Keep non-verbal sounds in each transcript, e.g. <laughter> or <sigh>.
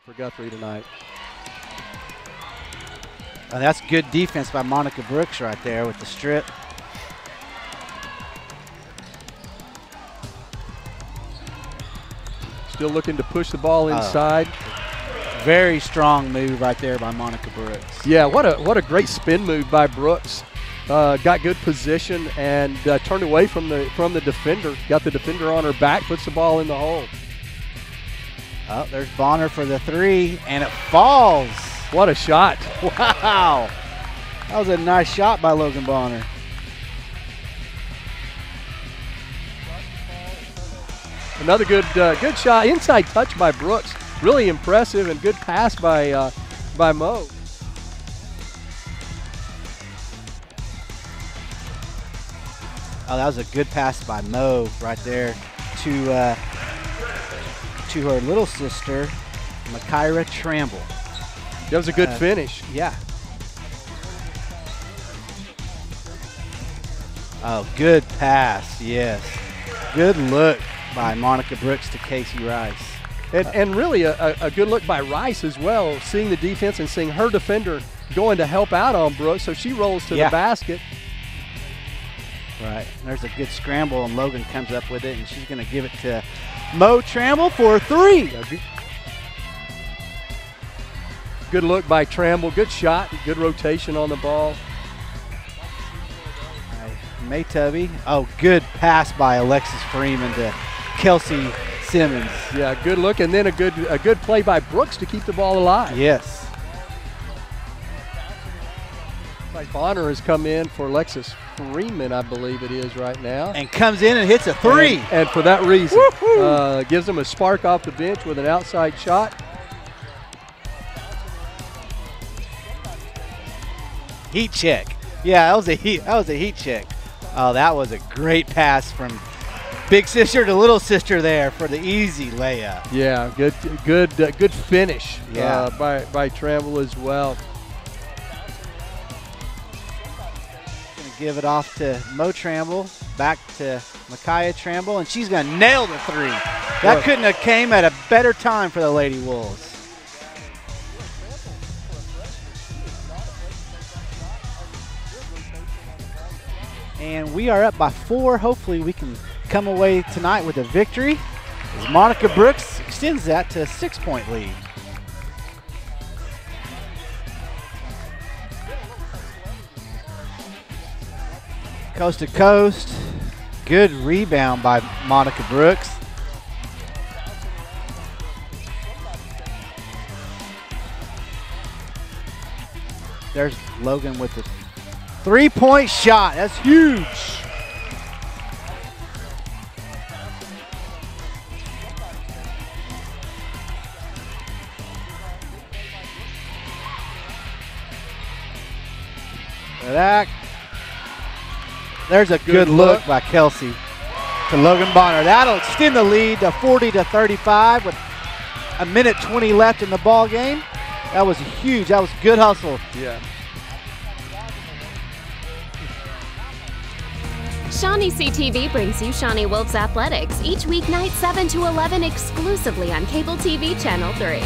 for Guthrie tonight. Oh, that's good defense by Monica Brooks right there with the strip. Still looking to push the ball Oh. inside. Very strong move right there by Monica Brooks. Yeah, what a what a great spin move by Brooks. Uh, got good position and uh, turned away from the from the defender. Got the defender on her back, puts the ball in the hole. Oh, there's Bonner for the three, and it falls. What a shot! <laughs> Wow. That was a nice shot by Logan Bonner. Another good uh, good shot, inside touch by Brooks. Really impressive and good pass by uh, by Mo. Oh, that was a good pass by Mo right there to uh, to her little sister, Makira Tramble. That was a good Uh, finish. Yeah. Oh, good pass. Yes. Good look by Monica Brooks to Casey Rice. And, and really a, a, a good look by Rice as well, seeing the defense and seeing her defender going to help out on Brooks. So she rolls to Yeah. the basket. Right. There's a good scramble, and Logan comes up with it, and she's going to give it to Mo Tramble for three. Good look by Tramble. Good shot. Good rotation on the ball. May Tubby. Oh, good pass by Alexis Freeman to Kelsey Simmons. Yeah, good look, and then a good a good play by Brooks to keep the ball alive. Yes. Bonner has come in for Alexis Freeman, I believe it is right now. And comes in and hits a three. And, and for that reason, uh, gives them a spark off the bench with an outside shot. Heat check. Yeah, that was a heat. That was a heat check. Oh, that was a great pass from big sister to little sister there for the easy layup. Yeah, good, good, uh, good finish Yeah. uh, by by Tramble as well. Give it off to Mo Tramble, back to Micaiah Tramble, and she's gonna nail the three. That couldn't have came at a better time for the Lady Wolves. And we are up by four. Hopefully, we can come away tonight with a victory. As Monica Brooks extends that to a six-point lead. Coast to coast. Good rebound by Monica Brooks. There's Logan with the three point shot. That's huge. That there's a good, Good look. look. by Kelsey to Logan Bonner. That'll extend the lead to 40 to 35 with a minute 20 left in the ball game. That was huge. That was good hustle. Yeah. Shawnee CTV brings you Shawnee Wolves Athletics each weeknight 7 to 11 exclusively on Cable TV Channel 3.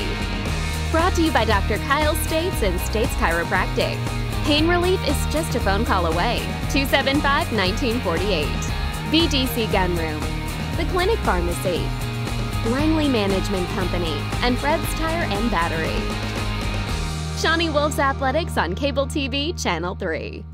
Brought to you by Dr. Kyle States and States Chiropractic. Pain relief is just a phone call away. 275 1948. VGC Gun Room. The Clinic Pharmacy. Langley Management Company. And Fred's Tire and Battery. Shawnee Wolves Athletics on Cable TV Channel 3.